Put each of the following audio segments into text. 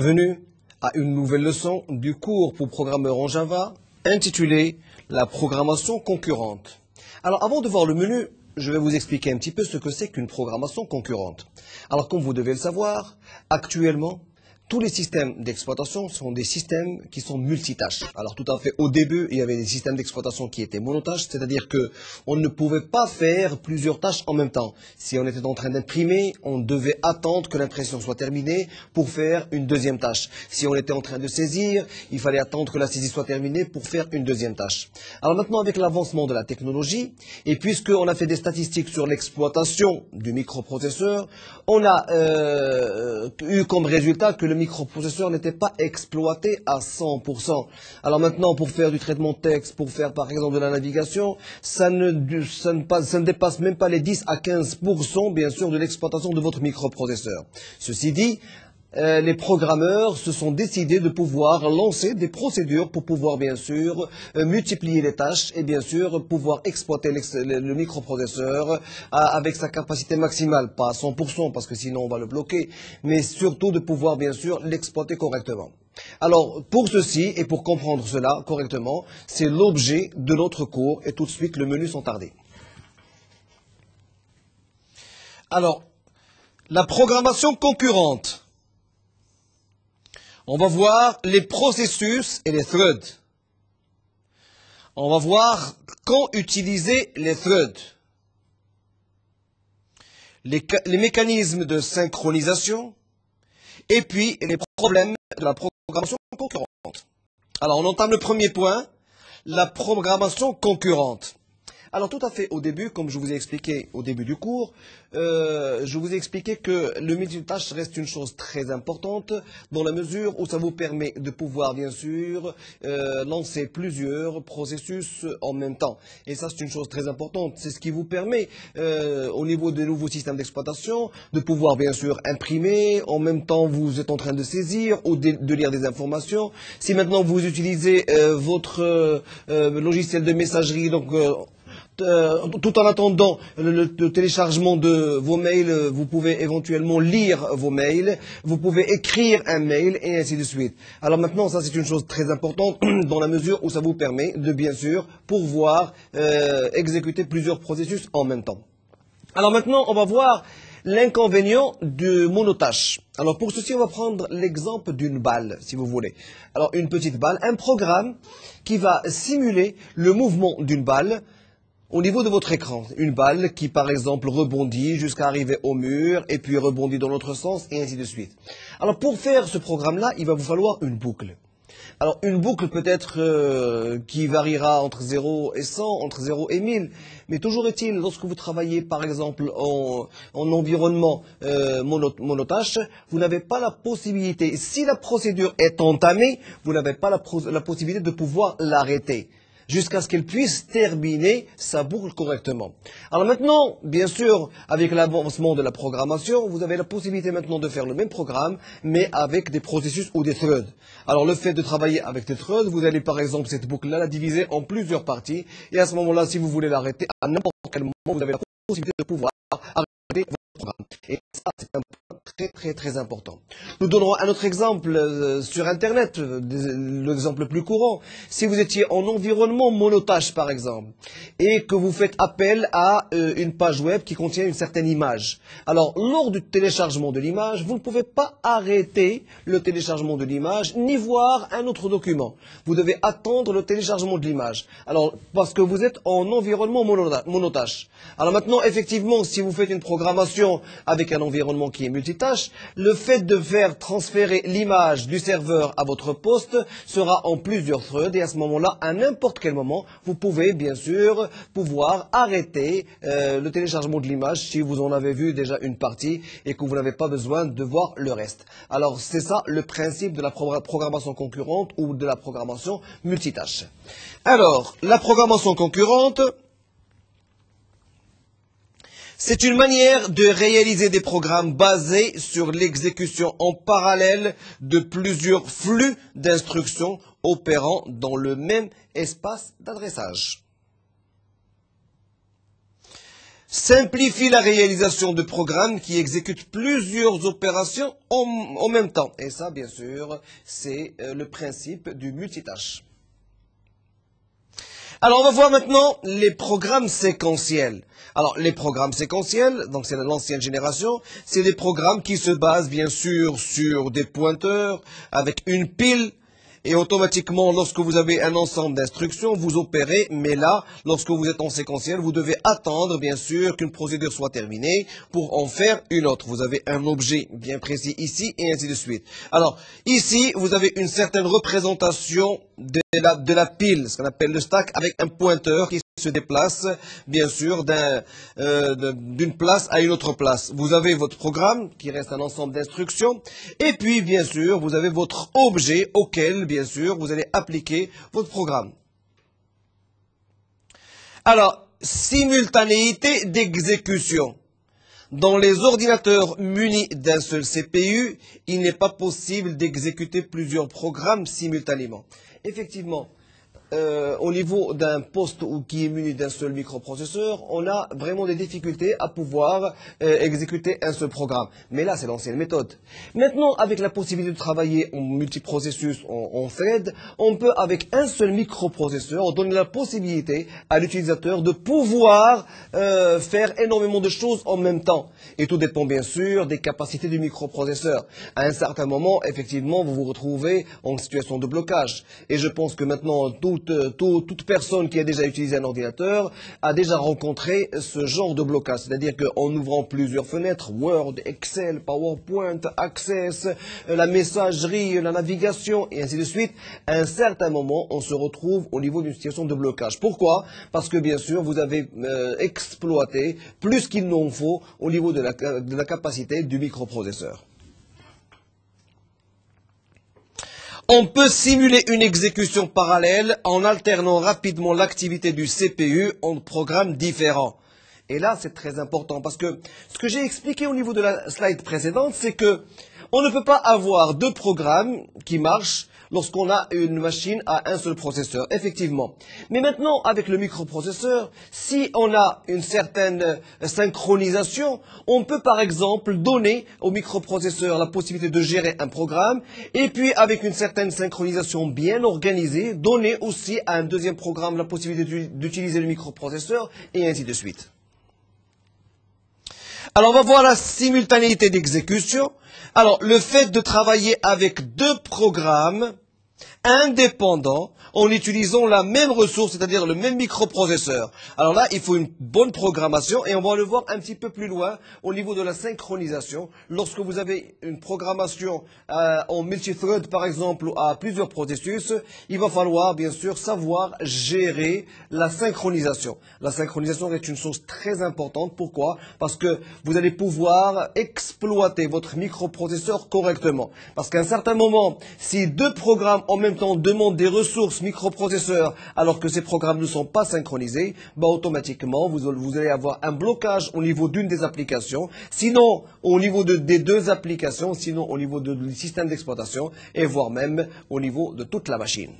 Bienvenue à une nouvelle leçon du cours pour programmeurs en Java intitulé La programmation concurrente. Alors avant de voir le menu, je vais vous expliquer un petit peu ce que c'est qu'une programmation concurrente. Alors comme vous devez le savoir, actuellement, tous les systèmes d'exploitation sont des systèmes qui sont multitâches. Alors tout à fait, au début, il y avait des systèmes d'exploitation qui étaient monotâches, c'est-à-dire que on ne pouvait pas faire plusieurs tâches en même temps. Si on était en train d'imprimer, on devait attendre que l'impression soit terminée pour faire une deuxième tâche. Si on était en train de saisir, il fallait attendre que la saisie soit terminée pour faire une deuxième tâche. Alors maintenant, avec l'avancement de la technologie, et puisqu'on a fait des statistiques sur l'exploitation du microprocesseur, on a euh, eu comme résultat que le microprocesseur n'était pas exploité à 100%. Alors maintenant, pour faire du traitement de texte, pour faire par exemple de la navigation, ça ne, ça ne, ça ne dépasse même pas les 10 à 15% bien sûr de l'exploitation de votre microprocesseur. Ceci dit, euh, les programmeurs se sont décidés de pouvoir lancer des procédures pour pouvoir bien sûr euh, multiplier les tâches et bien sûr pouvoir exploiter le, microprocesseur euh, avec sa capacité maximale, pas à 100% parce que sinon on va le bloquer, mais surtout de pouvoir bien sûr l'exploiter correctement. Alors pour ceci et pour comprendre cela correctement, c'est l'objet de notre cours et tout de suite le menu sont tardés. Alors, la programmation concurrente. On va voir les processus et les threads. On va voir quand utiliser les threads. Les, mécanismes de synchronisation et puis les problèmes de la programmation concurrente. Alors on entame le premier point, la programmation concurrente. Alors tout à fait au début, comme je vous ai expliqué au début du cours, euh, je vous ai expliqué que le multitâche reste une chose très importante dans la mesure où ça vous permet de pouvoir bien sûr euh, lancer plusieurs processus en même temps. Et ça c'est une chose très importante. C'est ce qui vous permet euh, au niveau des nouveaux systèmes d'exploitation de pouvoir bien sûr imprimer, en même temps vous êtes en train de saisir ou de, de lire des informations. Si maintenant vous utilisez euh, votre euh, logiciel de messagerie, donc euh, tout en attendant le, téléchargement de vos mails, vous pouvez éventuellement lire vos mails, vous pouvez écrire un mail et ainsi de suite. Alors maintenant, ça c'est une chose très importante dans la mesure où ça vous permet de bien sûr pouvoir euh, exécuter plusieurs processus en même temps. Alors maintenant, on va voir l'inconvénient du monotâche. Alors pour ceci, on va prendre l'exemple d'une balle, si vous voulez. Alors une petite balle, un programme qui va simuler le mouvement d'une balle au niveau de votre écran, une balle qui par exemple rebondit jusqu'à arriver au mur et puis rebondit dans l'autre sens et ainsi de suite. Alors pour faire ce programme-là, il va vous falloir une boucle. Alors une boucle peut-être euh, qui variera entre 0 et 100, entre 0 et 1000, mais toujours est-il, lorsque vous travaillez par exemple en, en environnement euh, monotâche, vous n'avez pas la possibilité, si la procédure est entamée, vous n'avez pas la possibilité de pouvoir l'arrêter jusqu'à ce qu'elle puisse terminer sa boucle correctement. Alors maintenant, bien sûr, avec l'avancement de la programmation, vous avez la possibilité maintenant de faire le même programme, mais avec des processus ou des threads. Alors le fait de travailler avec des threads, vous allez par exemple cette boucle-là la diviser en plusieurs parties, et à ce moment-là, si vous voulez l'arrêter, à n'importe quel moment, vous avez la possibilité de pouvoir arrêter votre programme. Et ça, c'est point très très très important. Nous donnerons un autre exemple euh, sur Internet, euh, l'exemple le plus courant. Si vous étiez en environnement monotâche, par exemple, et que vous faites appel à euh, une page web qui contient une certaine image. Alors, lors du téléchargement de l'image, vous ne pouvez pas arrêter le téléchargement de l'image, ni voir un autre document. Vous devez attendre le téléchargement de l'image. Alors, parce que vous êtes en environnement monotâche. Alors maintenant, effectivement, si vous faites une programmation avec un environnement qui est multitâche, le fait de faire transférer l'image du serveur à votre poste sera en plusieurs threads et à ce moment-là, à n'importe quel moment, vous pouvez bien sûr pouvoir arrêter euh, le téléchargement de l'image si vous en avez vu déjà une partie et que vous n'avez pas besoin de voir le reste. Alors c'est ça le principe de la programmation concurrente ou de la programmation multitâche. Alors, la programmation concurrente, c'est une manière de réaliser des programmes basés sur l'exécution en parallèle de plusieurs flux d'instructions opérant dans le même espace d'adressage. simplifie la réalisation de programmes qui exécutent plusieurs opérations en, même temps. Et ça, bien sûr, c'est euh, le principe du multitâche. Alors, on va voir maintenant les programmes séquentiels. Alors, les programmes séquentiels, donc c'est l'ancienne génération, c'est des programmes qui se basent bien sûr sur des pointeurs avec une pile et automatiquement, lorsque vous avez un ensemble d'instructions, vous opérez, mais là, lorsque vous êtes en séquentiel, vous devez attendre, bien sûr, qu'une procédure soit terminée pour en faire une autre. Vous avez un objet bien précis ici, et ainsi de suite. Alors, ici, vous avez une certaine représentation de la, pile, ce qu'on appelle le stack, avec un pointeur qui se déplace, bien sûr, euh, d'une place à une autre place. Vous avez votre programme, qui reste un ensemble d'instructions, et puis, bien sûr, vous avez votre objet auquel, bien sûr, vous allez appliquer votre programme. Alors, simultanéité d'exécution. Dans les ordinateurs munis d'un seul CPU, il n'est pas possible d'exécuter plusieurs programmes simultanément. Effectivement, euh, au niveau d'un poste qui est muni d'un seul microprocesseur, on a vraiment des difficultés à pouvoir euh, exécuter un seul programme. Mais là, c'est l'ancienne méthode. Maintenant, avec la possibilité de travailler en multiprocessus, en, thread, on peut, avec un seul microprocesseur, donner la possibilité à l'utilisateur de pouvoir euh, faire énormément de choses en même temps. Et tout dépend bien sûr des capacités du microprocesseur. À un certain moment, effectivement, vous vous retrouvez en situation de blocage. Et je pense que maintenant, tout euh, toute, personne qui a déjà utilisé un ordinateur a déjà rencontré ce genre de blocage. C'est-à-dire qu'en ouvrant plusieurs fenêtres, Word, Excel, PowerPoint, Access, euh, la messagerie, la navigation et ainsi de suite, à un certain moment, on se retrouve au niveau d'une situation de blocage. Pourquoi? Parce que bien sûr, vous avez euh, exploité plus qu'il n'en faut au niveau de la capacité du microprocesseur. On peut simuler une exécution parallèle en alternant rapidement l'activité du CPU en programmes différents. Et là, c'est très important parce que ce que j'ai expliqué au niveau de la slide précédente, c'est que on ne peut pas avoir deux programmes qui marchent lorsqu'on a une machine à un seul processeur, effectivement. Mais maintenant, avec le microprocesseur, si on a une certaine synchronisation, on peut par exemple donner au microprocesseur la possibilité de gérer un programme, et puis avec une certaine synchronisation bien organisée, donner aussi à un deuxième programme la possibilité d'utiliser le microprocesseur, et ainsi de suite. Alors on va voir la simultanéité d'exécution. Alors le fait de travailler avec deux programmes indépendants en utilisant la même ressource, c'est-à-dire le même microprocesseur. Alors là, il faut une bonne programmation et on va le voir un petit peu plus loin au niveau de la synchronisation. Lorsque vous avez une programmation euh, en multithread, par exemple, à plusieurs processus, il va falloir bien sûr savoir gérer la synchronisation. La synchronisation est une chose très importante. Pourquoi? Parce que vous allez pouvoir exploiter votre microprocesseur correctement. Parce qu'à un certain moment, si deux programmes en même temps demandent des ressources microprocesseurs alors que ces programmes ne sont pas synchronisés, bah, automatiquement, vous, allez avoir un blocage au niveau d'une des applications, sinon au niveau des deux applications, sinon au niveau du système d'exploitation, et voire même au niveau de toute la machine.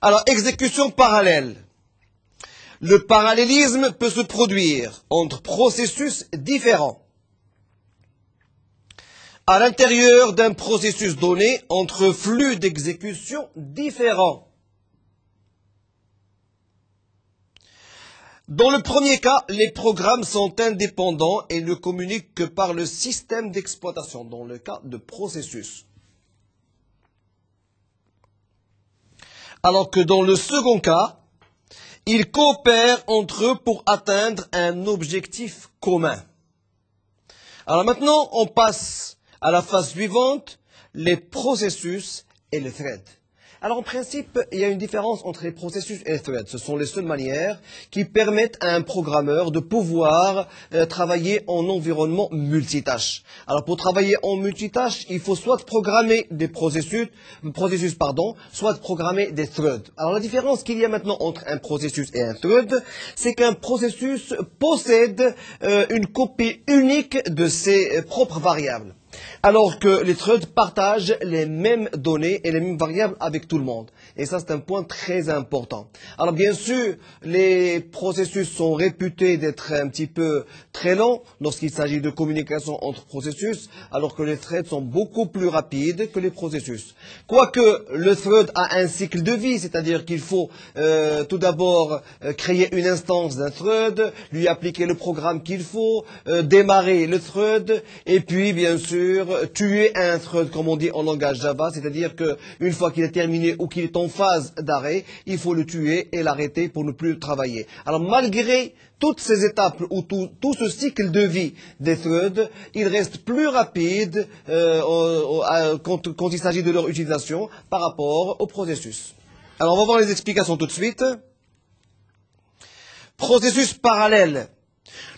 Alors, exécution parallèle. Le parallélisme peut se produire entre processus différents à l'intérieur d'un processus donné entre flux d'exécution différents. Dans le premier cas, les programmes sont indépendants et ne communiquent que par le système d'exploitation, dans le cas de processus. Alors que dans le second cas, ils coopèrent entre eux pour atteindre un objectif commun. Alors maintenant, on passe à la phase suivante, les processus et les threads. Alors en principe, il y a une différence entre les processus et les threads. Ce sont les seules manières qui permettent à un programmeur de pouvoir euh, travailler en environnement multitâche. Alors pour travailler en multitâche, il faut soit programmer des processus, processus pardon, soit programmer des threads. Alors la différence qu'il y a maintenant entre un processus et un thread, c'est qu'un processus possède euh, une copie unique de ses euh, propres variables. Alors que les threads partagent les mêmes données et les mêmes variables avec tout le monde. Et ça, c'est un point très important. Alors, bien sûr, les processus sont réputés d'être un petit peu très lents lorsqu'il s'agit de communication entre processus, alors que les threads sont beaucoup plus rapides que les processus. Quoique le thread a un cycle de vie, c'est-à-dire qu'il faut euh, tout d'abord euh, créer une instance d'un thread, lui appliquer le programme qu'il faut, euh, démarrer le thread, et puis, bien sûr, tuer un thread, comme on dit en langage Java, c'est-à-dire qu'une fois qu'il est terminé ou qu'il est en phase d'arrêt, il faut le tuer et l'arrêter pour ne plus travailler. Alors malgré toutes ces étapes ou tout, ce cycle de vie des threads, il reste plus rapide euh, quand il s'agit de leur utilisation par rapport au processus. Alors on va voir les explications tout de suite. Processus parallèle.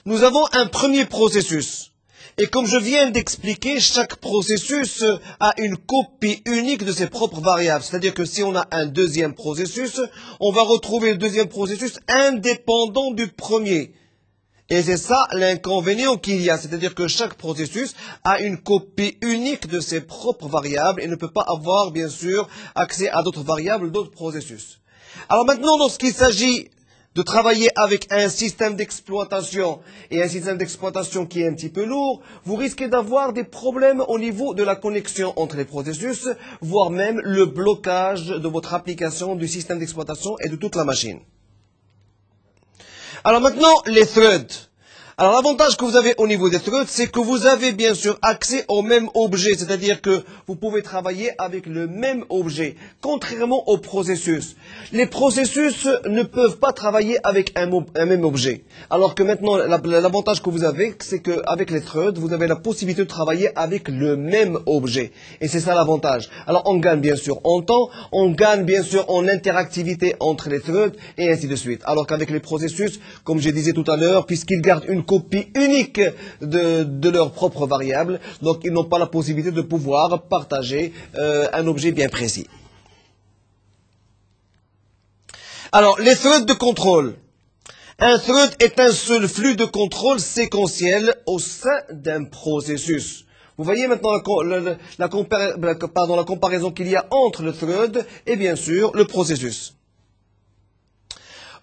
Nous avons un premier processus et comme je viens d'expliquer, chaque processus a une copie unique de ses propres variables. C'est-à-dire que si on a un deuxième processus, on va retrouver le deuxième processus indépendant du premier. Et c'est ça l'inconvénient qu'il y a, c'est-à-dire que chaque processus a une copie unique de ses propres variables et ne peut pas avoir, bien sûr, accès à d'autres variables, d'autres processus. Alors maintenant, lorsqu'il s'agit de travailler avec un système d'exploitation et un système d'exploitation qui est un petit peu lourd, vous risquez d'avoir des problèmes au niveau de la connexion entre les processus, voire même le blocage de votre application, du système d'exploitation et de toute la machine. Alors maintenant, les threads. Alors l'avantage que vous avez au niveau des threads, c'est que vous avez bien sûr accès au même objet, c'est-à-dire que vous pouvez travailler avec le même objet, contrairement aux processus. Les processus ne peuvent pas travailler avec un, même objet. Alors que maintenant, l'avantage que vous avez, c'est qu'avec les threads, vous avez la possibilité de travailler avec le même objet. Et c'est ça l'avantage. Alors on gagne bien sûr en temps, on gagne bien sûr en interactivité entre les threads, et ainsi de suite. Alors qu'avec les processus, comme je disais tout à l'heure, puisqu'ils gardent une copie unique de, leurs propres variables. Donc, ils n'ont pas la possibilité de pouvoir partager euh, un objet bien précis. Alors, les threads de contrôle. Un thread est un seul flux de contrôle séquentiel au sein d'un processus. Vous voyez maintenant la comparaison qu'il y a entre le thread et bien sûr le processus.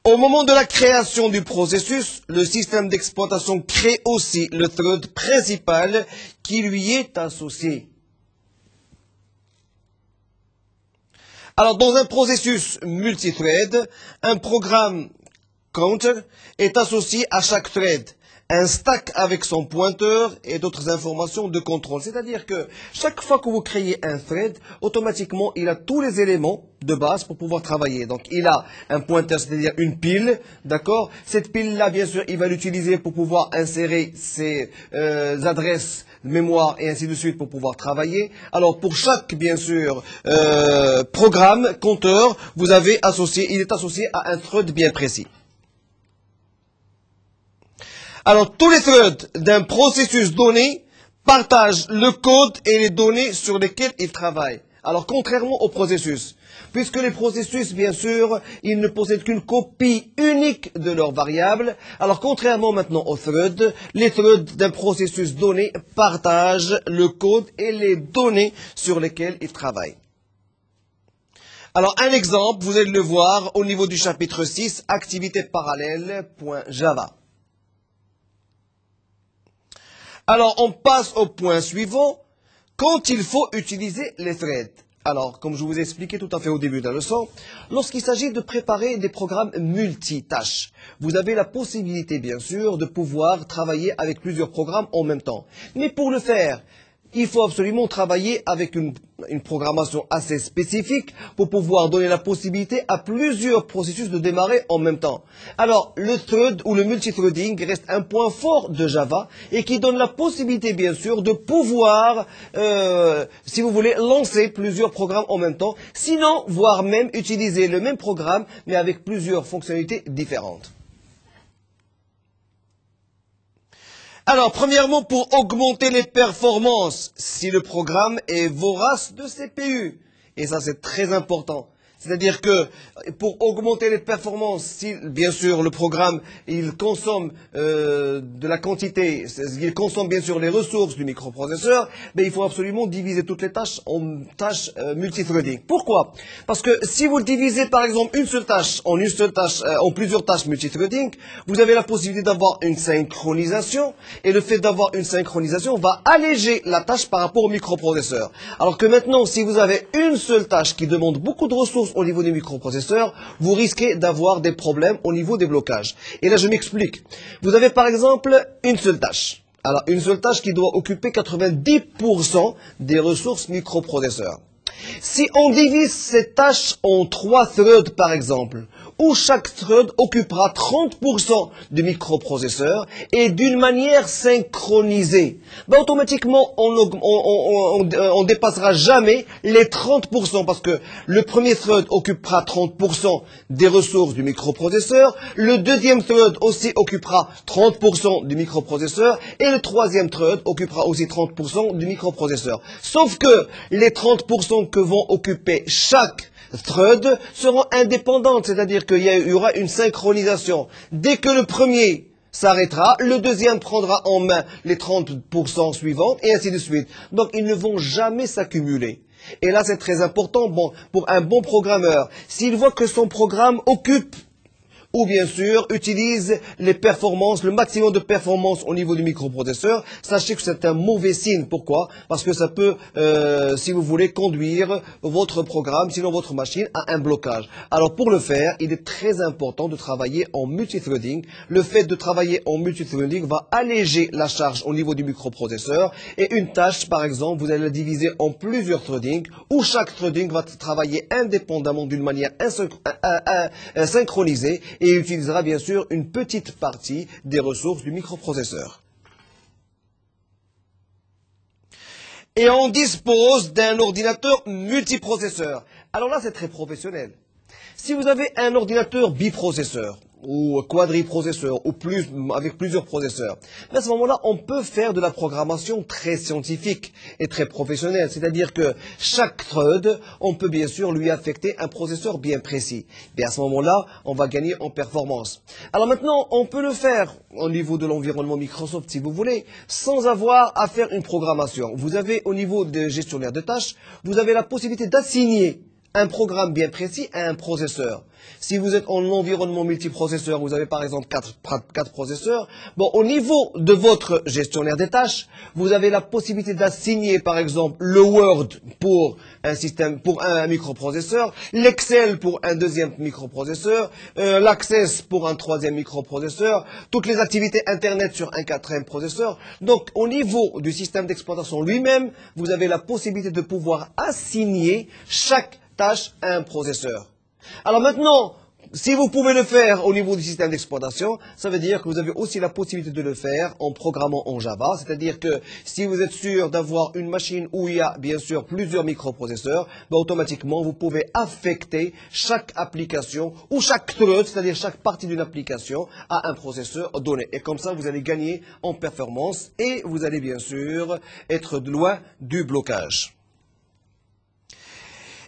Au moment de la création du processus, le système d'exploitation crée aussi le thread principal qui lui est associé. Alors, dans un processus multithread, un programme counter est associé à chaque thread un stack avec son pointeur et d'autres informations de contrôle. C'est-à-dire que chaque fois que vous créez un thread, automatiquement, il a tous les éléments de base pour pouvoir travailler. Donc, il a un pointeur, c'est-à-dire une pile, d'accord? Cette pile-là, bien sûr, il va l'utiliser pour pouvoir insérer ses euh, adresses mémoire et ainsi de suite pour pouvoir travailler. Alors pour chaque, bien sûr, euh, programme, compteur, vous avez associé, il est associé à un thread bien précis. Alors, tous les threads d'un processus donné partagent le code et les données sur lesquelles ils travaillent. Alors, contrairement au processus, puisque les processus, bien sûr, ils ne possèdent qu'une copie unique de leurs variables, alors contrairement maintenant aux threads, les threads d'un processus donné partagent le code et les données sur lesquelles ils travaillent. Alors, un exemple, vous allez le voir au niveau du chapitre 6, activité parallèle.java. Alors, on passe au point suivant, quand il faut utiliser les threads. Alors, comme je vous ai expliqué tout à fait au début de la leçon, lorsqu'il s'agit de préparer des programmes multitâches, vous avez la possibilité, bien sûr, de pouvoir travailler avec plusieurs programmes en même temps. Mais pour le faire, il faut absolument travailler avec une, programmation assez spécifique pour pouvoir donner la possibilité à plusieurs processus de démarrer en même temps. Alors, le thread ou le multithreading reste un point fort de Java et qui donne la possibilité, bien sûr, de pouvoir, euh, si vous voulez, lancer plusieurs programmes en même temps, sinon, voire même utiliser le même programme, mais avec plusieurs fonctionnalités différentes. Alors, premièrement, pour augmenter les performances, si le programme est vorace de CPU, et ça c'est très important, C'est-à-dire que pour augmenter les performances, si bien sûr le programme il consomme euh, de la quantité, il consomme bien sûr les ressources du microprocesseur, mais il faut absolument diviser toutes les tâches en tâches euh, multithreading. Pourquoi? Parce que si vous divisez par exemple une seule tâche en une seule tâche, euh, en plusieurs tâches multithreading, vous avez la possibilité d'avoir une synchronisation, et le fait d'avoir une synchronisation va alléger la tâche par rapport au microprocesseur. Alors que maintenant, si vous avez une seule tâche qui demande beaucoup de ressources au niveau des microprocesseurs, vous risquez d'avoir des problèmes au niveau des blocages. Et là, je m'explique. Vous avez par exemple une seule tâche. Alors, une seule tâche qui doit occuper 90% des ressources microprocesseurs. Si on divise cette tâche en trois threads, par exemple, chaque thread occupera 30% du microprocesseur et d'une manière synchronisée. Ben, automatiquement, on, on, dépassera jamais les 30% parce que le premier thread occupera 30% des ressources du microprocesseur, le deuxième thread aussi occupera 30% du microprocesseur et le troisième thread occupera aussi 30% du microprocesseur. Sauf que les 30% que vont occuper chaque threads seront indépendantes, c'est-à-dire qu'il y aura une synchronisation. Dès que le premier s'arrêtera, le deuxième prendra en main les 30% suivants, et ainsi de suite. Donc ils ne vont jamais s'accumuler. Et là, c'est très important bon, pour un bon programmeur. S'il voit que son programme occupe ou bien sûr utilise les performances, le maximum de performances au niveau du microprocesseur, sachez que c'est un mauvais signe. Pourquoi? Parce que ça peut, euh, si vous voulez, conduire votre programme, sinon votre machine, à un blocage. Alors pour le faire, il est très important de travailler en multithreading. Le fait de travailler en multithreading va alléger la charge au niveau du microprocesseur et une tâche, par exemple, vous allez la diviser en plusieurs threadings où chaque threading va travailler indépendamment d'une manière synchronisée et utilisera bien sûr une petite partie des ressources du microprocesseur. Et on dispose d'un ordinateur multiprocesseur. Alors là, c'est très professionnel. Si vous avez un ordinateur biprocesseur, ou quadriprocesseur, ou plus, avec plusieurs processeurs. à ce moment-là, on peut faire de la programmation très scientifique et très professionnelle. C'est-à-dire que chaque thread, on peut bien sûr lui affecter un processeur bien précis. Et à ce moment-là, on va gagner en performance. Alors maintenant, on peut le faire au niveau de l'environnement Microsoft, si vous voulez, sans avoir à faire une programmation. Vous avez au niveau des gestionnaires de tâches, vous avez la possibilité d'assigner un programme bien précis à un processeur. Si vous êtes en environnement multiprocesseur, vous avez par exemple quatre, quatre processeurs. Bon, au niveau de votre gestionnaire des tâches, vous avez la possibilité d'assigner par exemple le Word pour un système, pour un microprocesseur, l'Excel pour un deuxième microprocesseur, euh, l'Access pour un troisième microprocesseur, toutes les activités Internet sur un quatrième processeur. Donc, au niveau du système d'exploitation lui-même, vous avez la possibilité de pouvoir assigner chaque tâche un processeur. Alors maintenant, si vous pouvez le faire au niveau du système d'exploitation, ça veut dire que vous avez aussi la possibilité de le faire en programmant en Java. C'est-à-dire que si vous êtes sûr d'avoir une machine où il y a bien sûr plusieurs microprocesseurs, ben, automatiquement vous pouvez affecter chaque application ou chaque thread, c'est-à-dire chaque partie d'une application à un processeur donné. Et comme ça, vous allez gagner en performance et vous allez bien sûr être loin du blocage.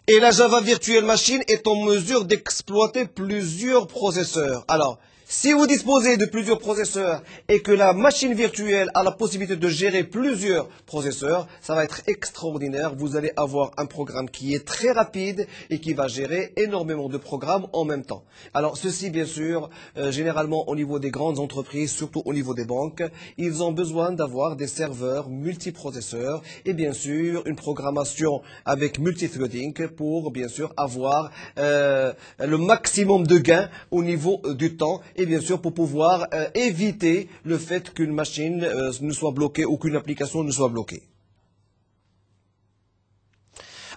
Et la Java Virtual Machine est en mesure d'exploiter plusieurs processeurs. Alors, si vous disposez de plusieurs processeurs et que la machine virtuelle a la possibilité de gérer plusieurs processeurs, ça va être extraordinaire. Vous allez avoir un programme qui est très rapide et qui va gérer énormément de programmes en même temps. Alors ceci, bien sûr, euh, généralement au niveau des grandes entreprises, surtout au niveau des banques, ils ont besoin d'avoir des serveurs multiprocesseurs et bien sûr une programmation avec multithreading pour bien sûr avoir euh, le maximum de gains au niveau euh, du temps et bien sûr pour pouvoir euh, éviter le fait qu'une machine euh, ne soit bloquée ou qu'une application ne soit bloquée.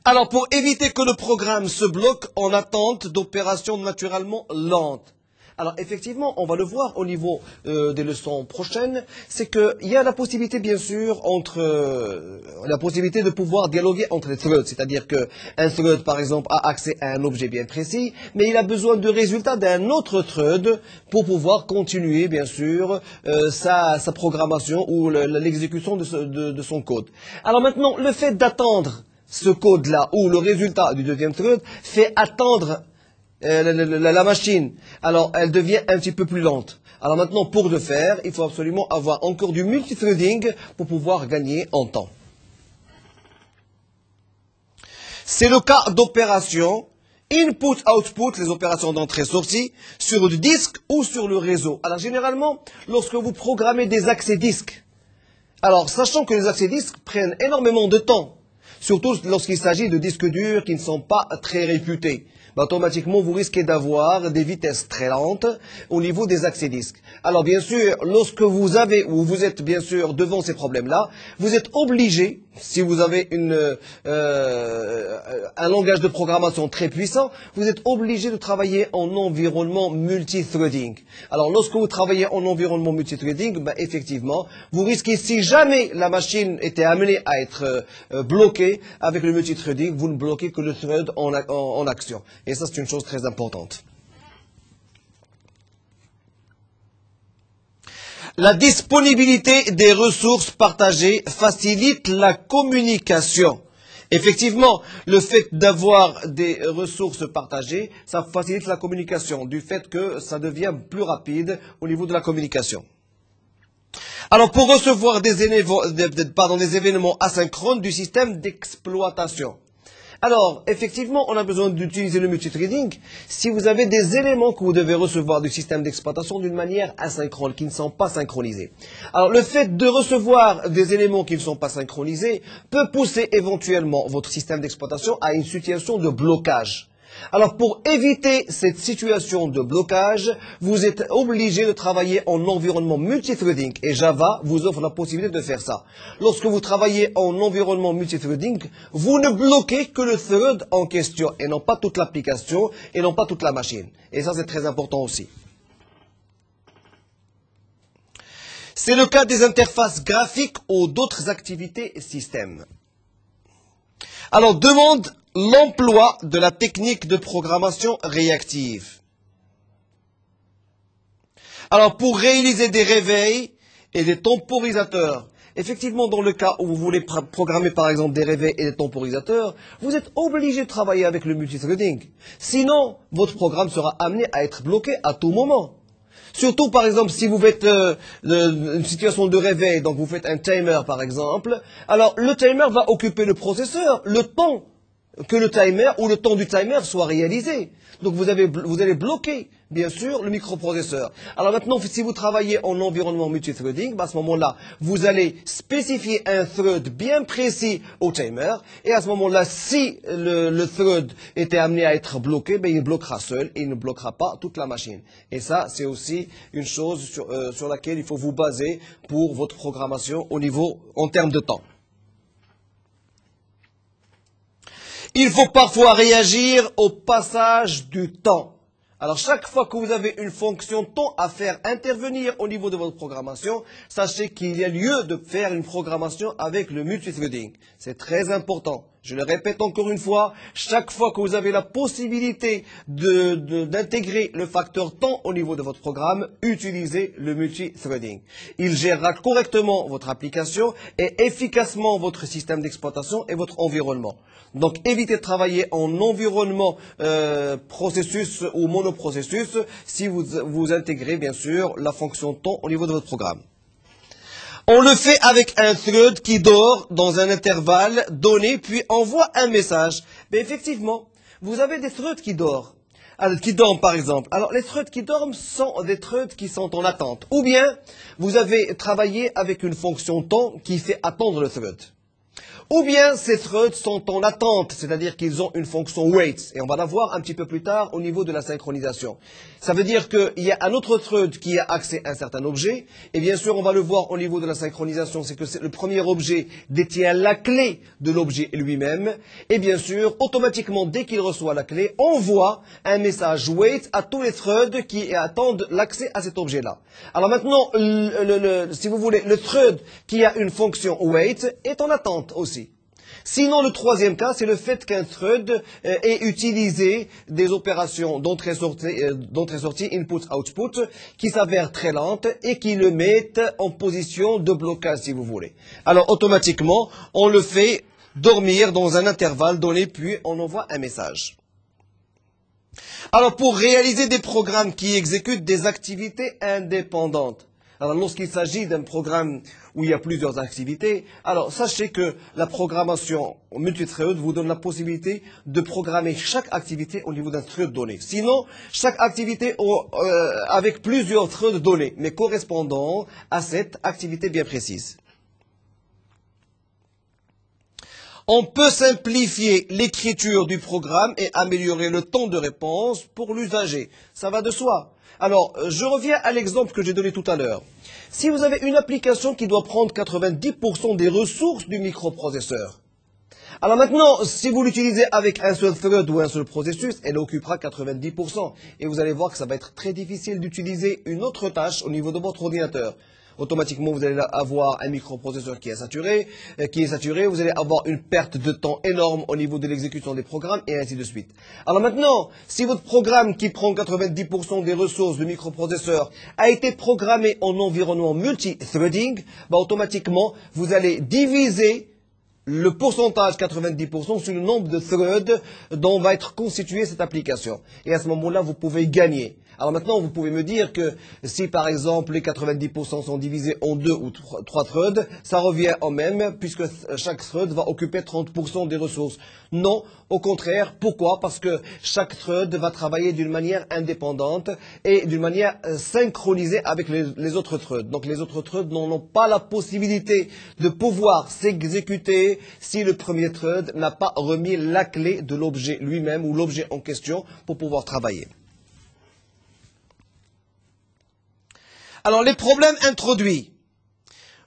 Alors pour éviter que le programme se bloque en attente d'opérations naturellement lentes, alors effectivement, on va le voir au niveau euh, des leçons prochaines, c'est qu'il y a la possibilité bien sûr entre euh, la possibilité de pouvoir dialoguer entre les threads, c'est-à-dire qu'un thread par exemple a accès à un objet bien précis, mais il a besoin de résultats d'un autre thread pour pouvoir continuer bien sûr euh, sa, sa, programmation ou l'exécution de, de son code. Alors maintenant, le fait d'attendre ce code-là, ou le résultat du deuxième thread, fait attendre euh, la, machine. Alors, elle devient un petit peu plus lente. Alors maintenant, pour le faire, il faut absolument avoir encore du multithreading pour pouvoir gagner en temps. C'est le cas d'opérations input-output, les opérations d'entrée-sortie, sur le disque ou sur le réseau. Alors généralement, lorsque vous programmez des accès disques, alors sachant que les accès disques prennent énormément de temps, surtout lorsqu'il s'agit de disques durs qui ne sont pas très réputés, bah, automatiquement vous risquez d'avoir des vitesses très lentes au niveau des accès disques. Alors bien sûr, lorsque vous avez ou vous êtes bien sûr devant ces problèmes-là, vous êtes obligé, si vous avez une, euh, un langage de programmation très puissant, vous êtes obligé de travailler en environnement multithreading. Alors lorsque vous travaillez en environnement multithreading, bah, effectivement, vous risquez, si jamais la machine était amenée à être euh, bloquée avec le multithreading, vous ne bloquez que le thread en action. Et ça, c'est une chose très importante. La disponibilité des ressources partagées facilite la communication. Effectivement, le fait d'avoir des ressources partagées, ça facilite la communication, du fait que ça devient plus rapide au niveau de la communication. Alors, pour recevoir des, des événements asynchrones du système d'exploitation, alors, effectivement, on a besoin d'utiliser le multithreading si vous avez des éléments que vous devez recevoir du système d'exploitation d'une manière asynchrone, qui ne sont pas synchronisés. Alors, le fait de recevoir des éléments qui ne sont pas synchronisés peut pousser éventuellement votre système d'exploitation à une situation de blocage. Alors pour éviter cette situation de blocage, vous êtes obligé de travailler en environnement multithreading et Java vous offre la possibilité de faire ça. Lorsque vous travaillez en environnement multithreading, vous ne bloquez que le thread en question et non pas toute l'application et non pas toute la machine. Et ça c'est très important aussi. C'est le cas des interfaces graphiques ou d'autres activités système. Alors demande l'emploi de la technique de programmation réactive. Alors, pour réaliser des réveils et des temporisateurs, effectivement, dans le cas où vous voulez programmer, par exemple, des réveils et des temporisateurs, vous êtes obligé de travailler avec le multithreading. Sinon, votre programme sera amené à être bloqué à tout moment. Surtout, par exemple, si vous faites euh, une situation de réveil, donc vous faites un timer, par exemple, alors le timer va occuper le processeur le temps que le timer ou le temps du timer soit réalisé. Donc vous, avez, vous allez bloquer, bien sûr, le microprocesseur. Alors maintenant, si vous travaillez en environnement multithreading, bah, à ce moment-là, vous allez spécifier un thread bien précis au timer. Et à ce moment-là, si le, thread était amené à être bloqué, ben, il bloquera seul et il ne bloquera pas toute la machine. Et ça, c'est aussi une chose sur, euh, sur laquelle il faut vous baser pour votre programmation au niveau, en termes de temps. Il faut parfois réagir au passage du temps. Alors chaque fois que vous avez une fonction temps à faire intervenir au niveau de votre programmation, sachez qu'il y a lieu de faire une programmation avec le multithreading. C'est très important. Je le répète encore une fois, chaque fois que vous avez la possibilité d'intégrer le facteur temps au niveau de votre programme, utilisez le multithreading. Il gérera correctement votre application et efficacement votre système d'exploitation et votre environnement. Donc évitez de travailler en environnement euh, processus ou monoprocessus si vous, vous intégrez bien sûr la fonction temps au niveau de votre programme. On le fait avec un thread qui dort dans un intervalle donné, puis envoie un message. Mais effectivement, vous avez des threads qui dorment. qui dorment par exemple. Alors les threads qui dorment sont des threads qui sont en attente. Ou bien vous avez travaillé avec une fonction temps qui fait attendre le thread. Ou bien ces threads sont en attente, c'est-à-dire qu'ils ont une fonction wait, et on va la voir un petit peu plus tard au niveau de la synchronisation. Ça veut dire qu'il y a un autre thread qui a accès à un certain objet, et bien sûr on va le voir au niveau de la synchronisation, c'est que le premier objet détient la clé de l'objet lui-même, et bien sûr, automatiquement, dès qu'il reçoit la clé, envoie un message wait à tous les threads qui attendent l'accès à cet objet-là. Alors maintenant, si vous voulez, le thread qui a une fonction wait est en attente aussi. Sinon, le troisième cas, c'est le fait qu'un thread euh, ait utilisé des opérations d'entrée-sortie, euh, input-output, qui s'avèrent très lentes et qui le mettent en position de blocage, si vous voulez. Alors, automatiquement, on le fait dormir dans un intervalle donné, puis on envoie un message. Alors pour réaliser des programmes qui exécutent des activités indépendantes, alors lorsqu'il s'agit d'un programme où il y a plusieurs activités, alors sachez que la programmation multithread vous donne la possibilité de programmer chaque activité au niveau d'un thread donné. Sinon, chaque activité euh, avec plusieurs threads donnés, mais correspondant à cette activité bien précise. On peut simplifier l'écriture du programme et améliorer le temps de réponse pour l'usager. Ça va de soi. Alors, euh, je reviens à l'exemple que j'ai donné tout à l'heure. Si vous avez une application qui doit prendre 90% des ressources du microprocesseur, alors maintenant, si vous l'utilisez avec un seul thread ou un seul processus, elle occupera 90%. Et vous allez voir que ça va être très difficile d'utiliser une autre tâche au niveau de votre ordinateur automatiquement vous allez avoir un microprocesseur qui est saturé, euh, qui est saturé, vous allez avoir une perte de temps énorme au niveau de l'exécution des programmes et ainsi de suite. Alors maintenant, si votre programme qui prend 90% des ressources du microprocesseur a été programmé en environnement multi-threading, bah, automatiquement vous allez diviser le pourcentage 90% sur le nombre de threads dont va être constituée cette application. Et à ce moment-là, vous pouvez gagner. Alors maintenant, vous pouvez me dire que si par exemple les 90% sont divisés en deux ou trois threads, ça revient au même puisque chaque thread va occuper 30% des ressources. Non, au contraire. Pourquoi? Parce que chaque thread va travailler d'une manière indépendante et d'une manière euh, synchronisée avec les, autres threads. Donc les autres threads n'ont pas la possibilité de pouvoir s'exécuter si le premier thread n'a pas remis la clé de l'objet lui-même ou l'objet en question pour pouvoir travailler. Alors, les problèmes introduits.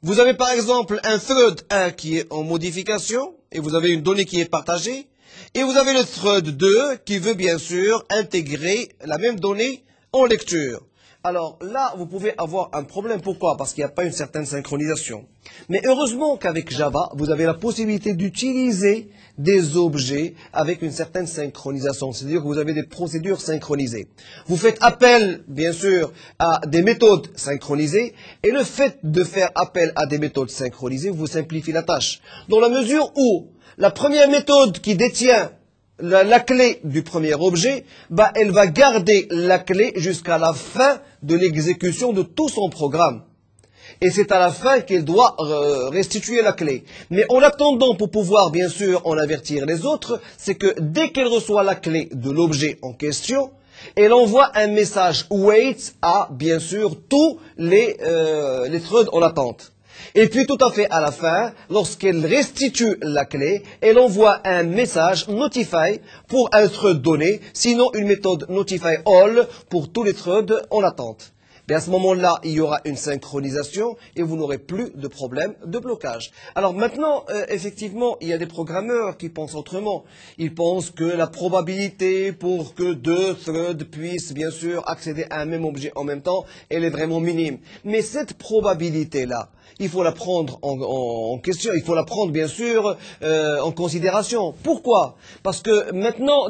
Vous avez par exemple un thread 1 qui est en modification, et vous avez une donnée qui est partagée, et vous avez le thread 2 qui veut bien sûr intégrer la même donnée en lecture. Alors là, vous pouvez avoir un problème. Pourquoi? Parce qu'il n'y a pas une certaine synchronisation. Mais heureusement qu'avec Java, vous avez la possibilité d'utiliser des objets avec une certaine synchronisation. C'est-à-dire que vous avez des procédures synchronisées. Vous faites appel, bien sûr, à des méthodes synchronisées. Et le fait de faire appel à des méthodes synchronisées vous simplifie la tâche. Dans la mesure où la première méthode qui détient la, clé du premier objet, bah, elle va garder la clé jusqu'à la fin de l'exécution de tout son programme. Et c'est à la fin qu'elle doit euh, restituer la clé. Mais en attendant, pour pouvoir bien sûr en avertir les autres, c'est que dès qu'elle reçoit la clé de l'objet en question, elle envoie un message wait à bien sûr tous les, euh, les threads en attente. Et puis tout à fait à la fin, lorsqu'elle restitue la clé, elle envoie un message notify pour un thread donné, sinon une méthode notify all pour tous les threads en attente. Et à ce moment-là, il y aura une synchronisation et vous n'aurez plus de problème de blocage. Alors maintenant, euh, effectivement, il y a des programmeurs qui pensent autrement. Ils pensent que la probabilité pour que deux threads puissent bien sûr accéder à un même objet en même temps, elle est vraiment minime. Mais cette probabilité-là, il faut la prendre en, question, il faut la prendre bien sûr euh, en considération. Pourquoi? Parce que maintenant,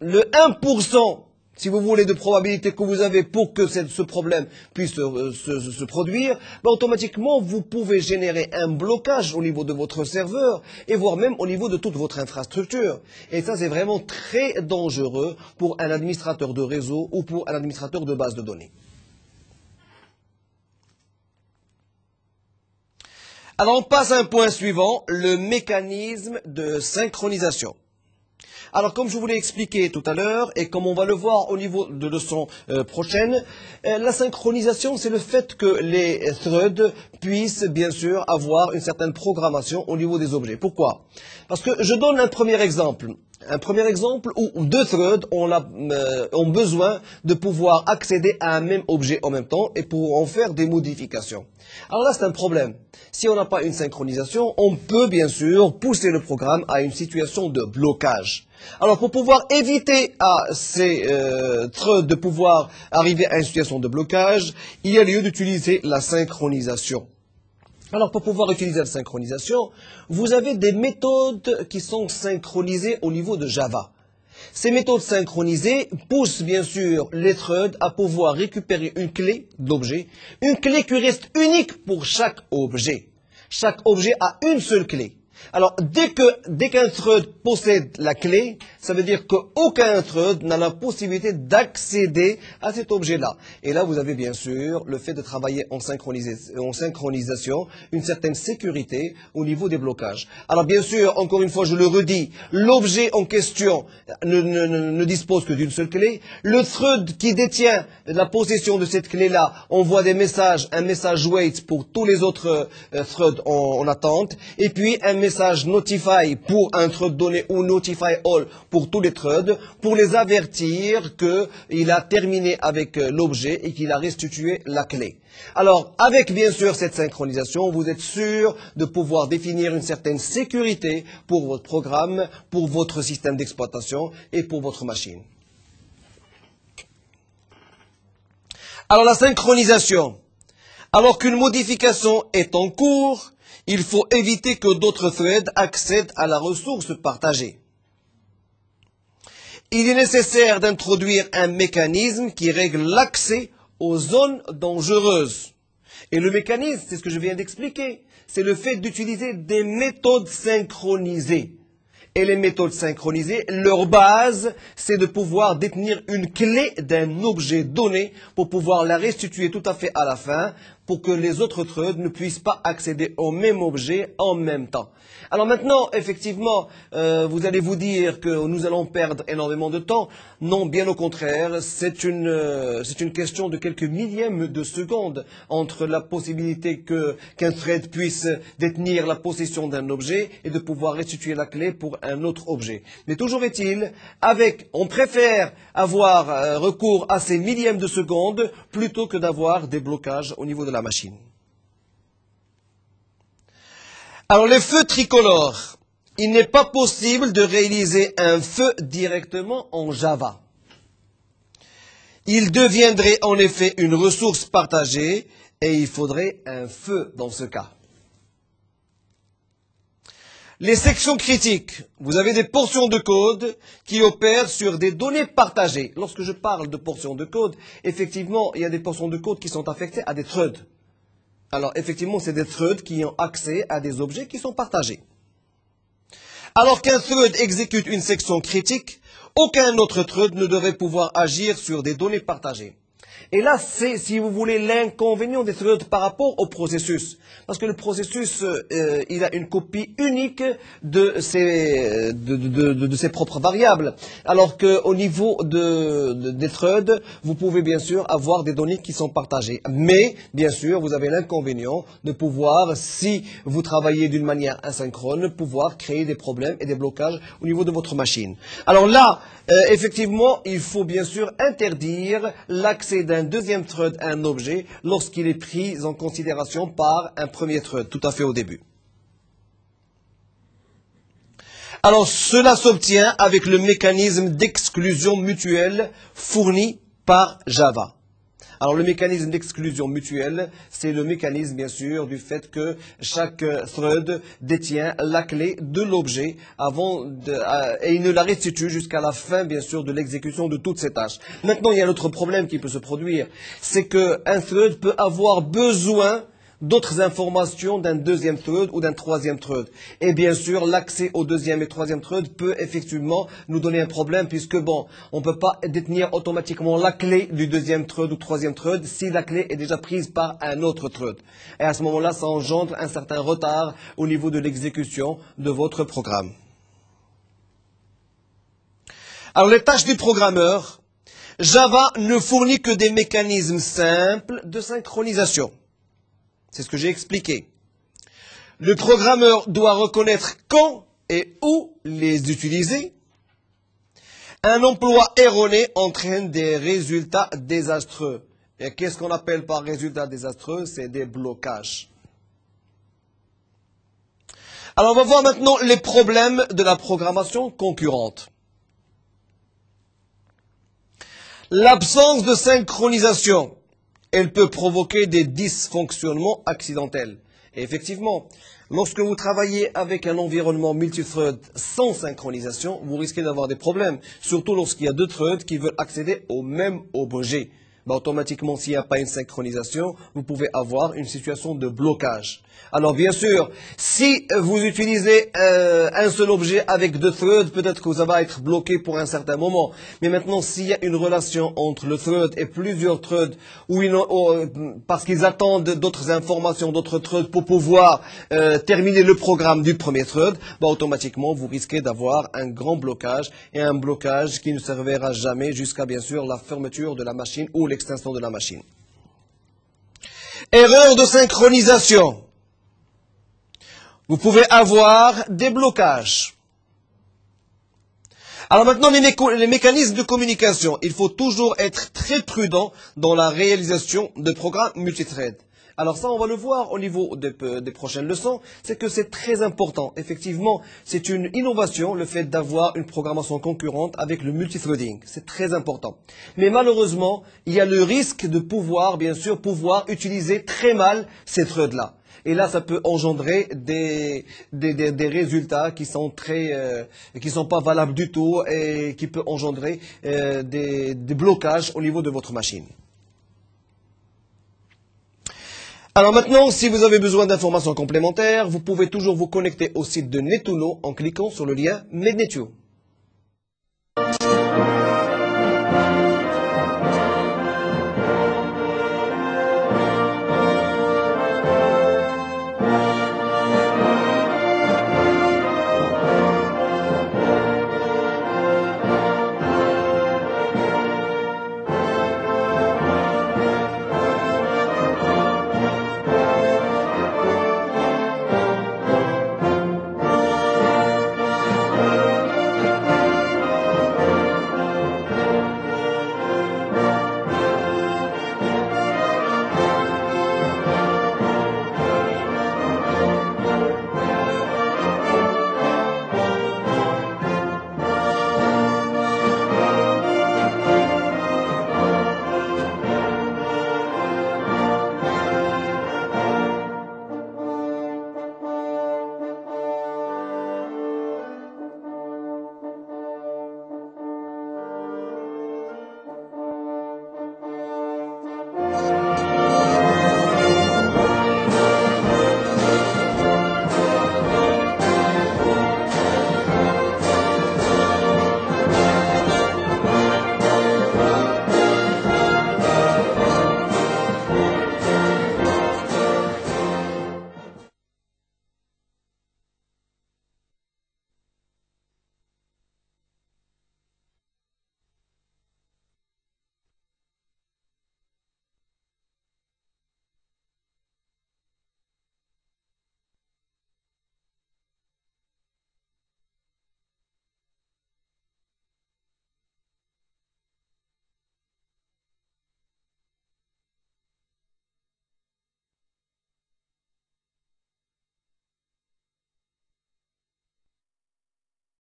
le 1% si vous voulez, de probabilité que vous avez pour que ce problème puisse euh, se, produire, ben, automatiquement, vous pouvez générer un blocage au niveau de votre serveur et voire même au niveau de toute votre infrastructure. Et ça, c'est vraiment très dangereux pour un administrateur de réseau ou pour un administrateur de base de données. Alors, on passe à un point suivant, le mécanisme de synchronisation. Alors, comme je vous l'ai expliqué tout à l'heure, et comme on va le voir au niveau de leçon euh, prochaine, euh, la synchronisation, c'est le fait que les threads puissent, bien sûr, avoir une certaine programmation au niveau des objets. Pourquoi? Parce que je donne un premier exemple. Un premier exemple où deux threads ont, euh, ont, besoin de pouvoir accéder à un même objet en même temps et pour en faire des modifications. Alors là, c'est un problème. Si on n'a pas une synchronisation, on peut bien sûr pousser le programme à une situation de blocage. Alors pour pouvoir éviter à ces euh, de pouvoir arriver à une situation de blocage, il y a lieu d'utiliser la synchronisation. Alors pour pouvoir utiliser la synchronisation, vous avez des méthodes qui sont synchronisées au niveau de Java. Ces méthodes synchronisées poussent bien sûr les threads à pouvoir récupérer une clé d'objet, une clé qui reste unique pour chaque objet. Chaque objet a une seule clé. Alors, dès que dès qu'un thread possède la clé, ça veut dire qu'aucun thread n'a la possibilité d'accéder à cet objet-là. Et là, vous avez bien sûr le fait de travailler en, synchronisation, une certaine sécurité au niveau des blocages. Alors, bien sûr, encore une fois, je le redis, l'objet en question ne, dispose que d'une seule clé. Le thread qui détient la possession de cette clé-là envoie des messages, un message wait pour tous les autres euh, threads en, en attente, et puis un message message notify pour un thread donné ou notify all pour tous les threads pour les avertir qu'il a terminé avec euh, l'objet et qu'il a restitué la clé. Alors, avec bien sûr cette synchronisation, vous êtes sûr de pouvoir définir une certaine sécurité pour votre programme, pour votre système d'exploitation et pour votre machine. Alors, la synchronisation. Alors qu'une modification est en cours, il faut éviter que d'autres threads accèdent à la ressource partagée. Il est nécessaire d'introduire un mécanisme qui règle l'accès aux zones dangereuses. Et le mécanisme, c'est ce que je viens d'expliquer, c'est le fait d'utiliser des méthodes synchronisées. Et les méthodes synchronisées, leur base, c'est de pouvoir détenir une clé d'un objet donné pour pouvoir la restituer tout à fait à la fin pour que les autres threads ne puissent pas accéder au même objet en même temps. Alors maintenant, effectivement, euh, vous allez vous dire que nous allons perdre énormément de temps. Non, bien au contraire, c'est une, euh, une question de quelques millièmes de seconde entre la possibilité qu'un thread puisse détenir la possession d'un objet et de pouvoir restituer la clé pour un autre objet. Mais toujours est-il, avec, on préfère avoir euh, recours à ces millièmes de seconde plutôt que d'avoir des blocages au niveau de la machine. Alors les feux tricolores, il n'est pas possible de réaliser un feu directement en Java. Il deviendrait en effet une ressource partagée et il faudrait un feu dans ce cas. Les sections critiques, vous avez des portions de code qui opèrent sur des données partagées. Lorsque je parle de portions de code, effectivement, il y a des portions de code qui sont affectées à des threads. Alors, effectivement, c'est des threads qui ont accès à des objets qui sont partagés. Alors qu'un thread exécute une section critique, aucun autre thread ne devrait pouvoir agir sur des données partagées. Et là, c'est, si vous voulez, l'inconvénient des threads par rapport au processus. Parce que le processus, euh, il a une copie unique de ses, de, de, de, de ses propres variables. Alors qu'au niveau des threads, vous pouvez bien sûr avoir des données qui sont partagées. Mais, bien sûr, vous avez l'inconvénient de pouvoir, si vous travaillez d'une manière asynchrone, pouvoir créer des problèmes et des blocages au niveau de votre machine. Alors là, euh, effectivement, il faut bien sûr interdire l'accès d'un deuxième thread à un objet lorsqu'il est pris en considération par un premier thread, tout à fait au début. Alors cela s'obtient avec le mécanisme d'exclusion mutuelle fourni par Java. Alors le mécanisme d'exclusion mutuelle, c'est le mécanisme bien sûr du fait que chaque thread détient la clé de l'objet avant de, euh, et il ne la restitue jusqu'à la fin bien sûr de l'exécution de toutes ces tâches. Maintenant, il y a un autre problème qui peut se produire, c'est qu'un thread peut avoir besoin d'autres informations d'un deuxième thread ou d'un troisième thread. Et bien sûr, l'accès au deuxième et troisième thread peut effectivement nous donner un problème puisque bon, on ne peut pas détenir automatiquement la clé du deuxième thread ou troisième thread si la clé est déjà prise par un autre thread. Et à ce moment-là, ça engendre un certain retard au niveau de l'exécution de votre programme. Alors les tâches du programmeur, Java ne fournit que des mécanismes simples de synchronisation. C'est ce que j'ai expliqué. Le programmeur doit reconnaître quand et où les utiliser. Un emploi erroné entraîne des résultats désastreux. Et qu'est-ce qu'on appelle par résultats désastreux? C'est des blocages. Alors on va voir maintenant les problèmes de la programmation concurrente. L'absence de synchronisation elle peut provoquer des dysfonctionnements accidentels. Et effectivement, lorsque vous travaillez avec un environnement multithread sans synchronisation, vous risquez d'avoir des problèmes, surtout lorsqu'il y a deux threads qui veulent accéder au même objet. Bah, automatiquement, s'il n'y a pas une synchronisation, vous pouvez avoir une situation de blocage. Alors bien sûr, si vous utilisez euh, un seul objet avec deux threads, peut-être que ça va être bloqué pour un certain moment. Mais maintenant, s'il y a une relation entre le thread et plusieurs threads, euh, parce qu'ils attendent d'autres informations, d'autres threads pour pouvoir euh, terminer le programme du premier thread, bah, automatiquement, vous risquez d'avoir un grand blocage et un blocage qui ne servira jamais jusqu'à bien sûr la fermeture de la machine ou de la machine. Erreur de synchronisation vous pouvez avoir des blocages. Alors maintenant, les, mécanismes de communication. Il faut toujours être très prudent dans la réalisation de programmes multithread. Alors ça, on va le voir au niveau des, des prochaines leçons, c'est que c'est très important. Effectivement, c'est une innovation, le fait d'avoir une programmation concurrente avec le multithreading. C'est très important. Mais malheureusement, il y a le risque de pouvoir, bien sûr, pouvoir utiliser très mal ces threads-là. Et là, ça peut engendrer des, des, résultats qui sont très, euh, qui sont pas valables du tout et qui peut engendrer euh, des, des blocages au niveau de votre machine. Alors maintenant, si vous avez besoin d'informations complémentaires, vous pouvez toujours vous connecter au site de Netuno en cliquant sur le lien Mednetio.